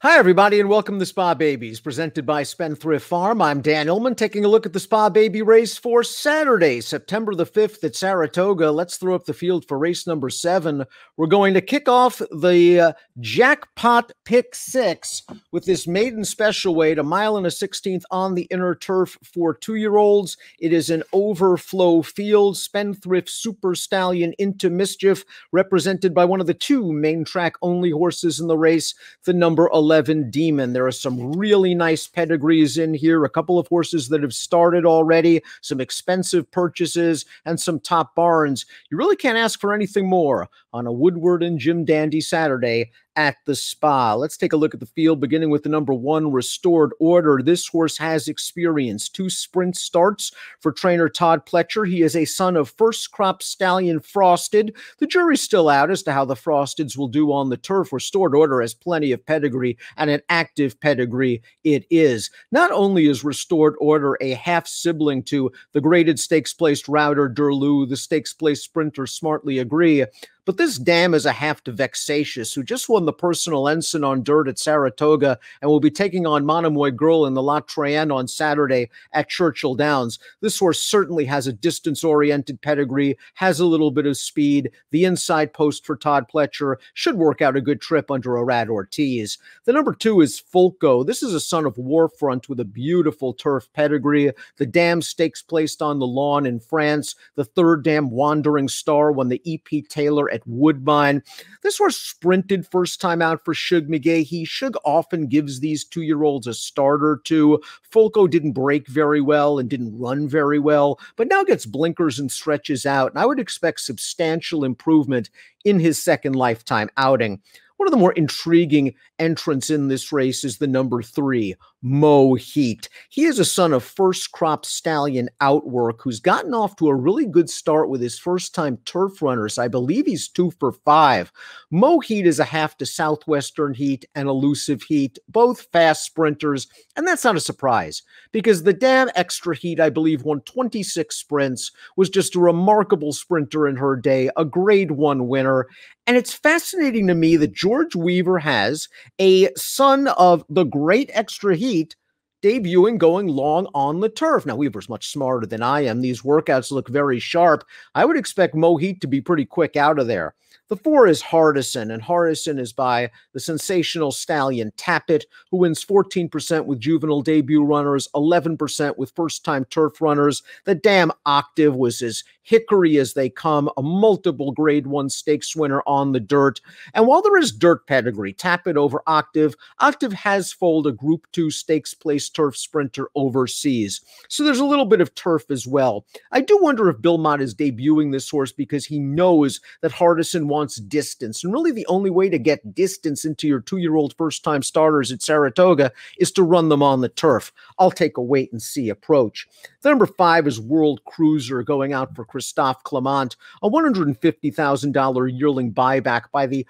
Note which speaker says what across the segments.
Speaker 1: Hi, everybody, and welcome to Spa Babies, presented by Spendthrift Farm. I'm Dan Illman, taking a look at the Spa Baby race for Saturday, September the 5th at Saratoga. Let's throw up the field for race number seven. We're going to kick off the uh, jackpot pick six with this maiden special weight, a mile and a 16th on the inner turf for two year olds. It is an overflow field, Spendthrift Super Stallion into mischief, represented by one of the two main track only horses in the race, the number 11. 11 Demon. There are some really nice pedigrees in here, a couple of horses that have started already, some expensive purchases, and some top barns. You really can't ask for anything more on a Woodward and Jim Dandy Saturday at the spa. Let's take a look at the field, beginning with the number one restored order. This horse has experience. two sprint starts for trainer Todd Pletcher. He is a son of first crop stallion Frosted. The jury's still out as to how the Frosteds will do on the turf. Restored order has plenty of pedigree and an active pedigree it is. Not only is restored order a half sibling to the graded stakes placed router Derlu, the stakes placed sprinter Smartly Agree, but this dam is a half to Vexatious, who just won the personal ensign on dirt at Saratoga and will be taking on Monomoy Girl in the La on Saturday at Churchill Downs. This horse certainly has a distance oriented pedigree, has a little bit of speed. The inside post for Todd Pletcher should work out a good trip under Irad Ortiz. The number two is Fulco. This is a son of War Front with a beautiful turf pedigree. The dam stakes placed on the lawn in France. The third dam Wandering Star won the EP Taylor at Woodbine. This horse sprinted first time out for Shug McGaughey. Shug often gives these two year olds a starter too. Folco didn't break very well and didn't run very well, but now gets blinkers and stretches out. And I would expect substantial improvement in his second lifetime outing. One of the more intriguing entrants in this race is the number three, Mo Heat. He is a son of first crop stallion Outwork who's gotten off to a really good start with his first time turf runners. I believe he's two for five. Mo Heat is a half to Southwestern Heat and Elusive Heat, both fast sprinters. And that's not a surprise because the dam extra heat, I believe, won 26 sprints, was just a remarkable sprinter in her day, a grade one winner. And it's fascinating to me that George Weaver has a son of the great extra heat debuting going long on the turf. Now, Weaver's much smarter than I am. These workouts look very sharp. I would expect Mo Heat to be pretty quick out of there. The four is Hardison, and Hardison is by the sensational stallion Tapit, who wins 14% with juvenile debut runners, 11% with first time turf runners. The dam octave was as hickory as they come, a multiple grade one stakes winner on the dirt. And while there is dirt pedigree, Tapit over octave, octave has foaled a group two stakes place turf sprinter overseas. So there's a little bit of turf as well. I do wonder if Bill Mott is debuting this horse because he knows that Hardison wants distance. And really, the only way to get distance into your two year old first time starters at Saratoga is to run them on the turf. I'll take a wait and see approach. The number five is World Cruiser going out for Christophe Clement, a $150,000 yearling buyback by the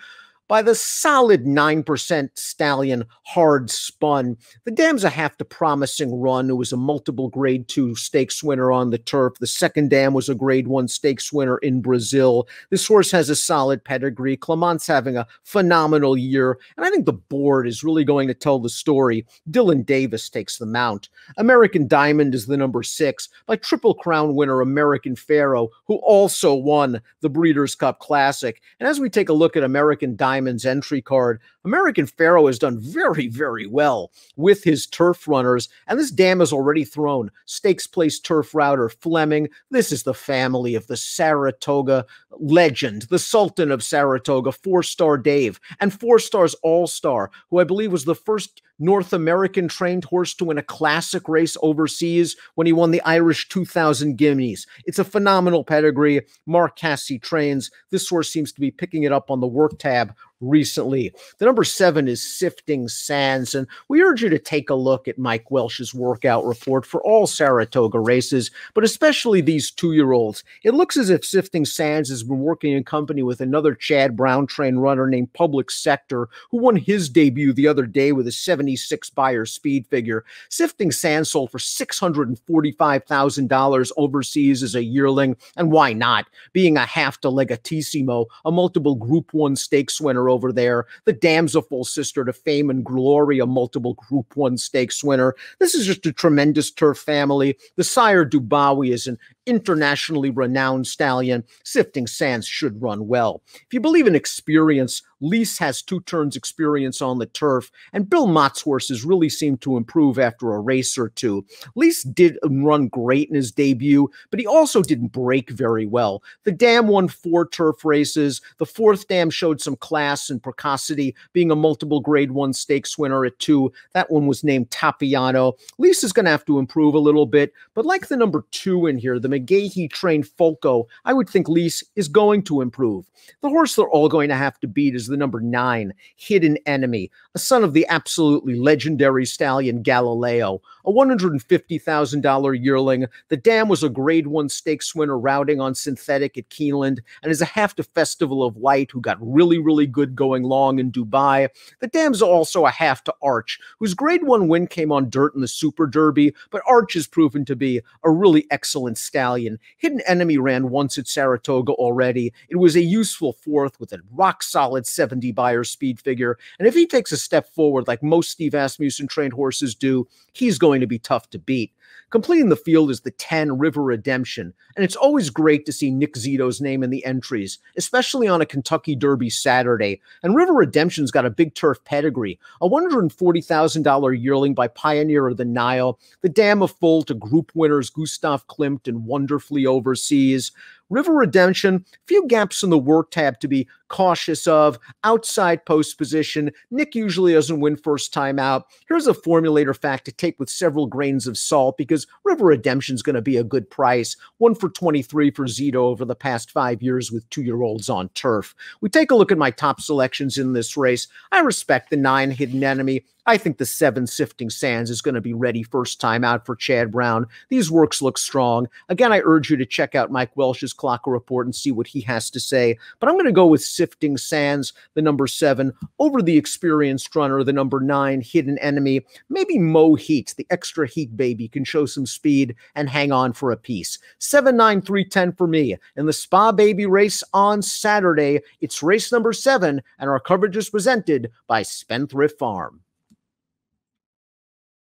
Speaker 1: by the solid 9% stallion hard spun. The dam's a half to promising run. It was a multiple grade two stakes winner on the turf. The second dam was a grade one stakes winner in Brazil. This horse has a solid pedigree. Clement's having a phenomenal year. And I think the board is really going to tell the story. Dylan Davis takes the mount. American Diamond is the number six by Triple Crown winner American Pharoah, who also won the Breeders' Cup Classic. And as we take a look at American Diamond, Diamond's entry card, American Pharoah has done very, very well with his turf runners. And this dam has already thrown stakes place turf router Fleming. This is the family of the Saratoga legend, the Sultan of Saratoga, Fourstardave, and Fourstars Allstar, who I believe was the first North American trained horse to win a classic race overseas when he won the Irish 2000 Guineas. It's a phenomenal pedigree. Mark Casse trains. This horse seems to be picking it up on the work tab recently. The number seven is Sifting Sands, and we urge you to take a look at Mike Welsch's workout report for all Saratoga races, but especially these two year olds. It looks as if Sifting Sands has been working in company with another Chad Brown train runner named Public Sector, who won his debut the other day with a 76 Beyer speed figure. Sifting Sands sold for $645,000 overseas as a yearling, and why not? Being a half to Legatissimo, a multiple Group One stakes winner over there. The dam's a full sister to Fame and Glory, a multiple Group One stakes winner. This is just a tremendous turf family. The sire Dubawi is an internationally renowned stallion. Sifting Sands should run well. If you believe in experience, Lease has two turns experience on the turf, and Bill Mott's horses really seem to improve after a race or two. Lease did run great in his debut, but he also didn't break very well. The dam won four turf races. The fourth dam showed some class and precocity, being a multiple grade one stakes winner at two. That one was named Tappiano. Lease is going to have to improve a little bit, but like the number two in here, the McGaughey trained Folco, I would think Lease is going to improve. The horse they're all going to have to beat is the number nine, Hidden Enemy, a son of the absolutely legendary stallion Galileo, a $150,000 yearling. The dam was a grade one stakes winner routing on synthetic at Keeneland and is a half to Festival of Light who got really, really good going long in Dubai. The dam's also a half to Arch, whose grade one win came on dirt in the Super Derby, but Arch has proven to be a really excellent stallion. Hidden Enemy ran once at Saratoga already. It was a useful fourth with a rock solid 70 Beyer speed figure. And if he takes a step forward like most Steve Asmussen trained horses do, he's going to be tough to beat. Completing the field is the 10 River Redemption, and it's always great to see Nick Zito's name in the entries, especially on a Kentucky Derby Saturday. And River Redemption's got a big turf pedigree, a $140,000 yearling by Pioneer of the Nile, the dam of full to group winners Gustav Klimt and Wonderfully Overseas. River Redemption, few gaps in the work tab to be cautious of. Outside post position, Nick usually doesn't win first time out. Here's a formulator fact to take with several grains of salt because River Redemption is going to be a good price. One for 23 for Zito over the past five years with two year olds on turf. We take a look at my top selections in this race. I respect the nine hidden enemy. I think the seven Sifting Sands is going to be ready first time out for Chad Brown. These works look strong. Again, I urge you to check out Mike Welsch's Clocker Report and see what he has to say. But I'm going to go with Sifting Sands, the number seven, over the experienced runner, the number nine, Hidden Enemy. Maybe Mo Heat, the extra heat baby, can show some speed and hang on for a piece. 7 9 3 10 for me. In the Spa Baby race on Saturday, it's race number seven, and our coverage is presented by Spendthrift Farm.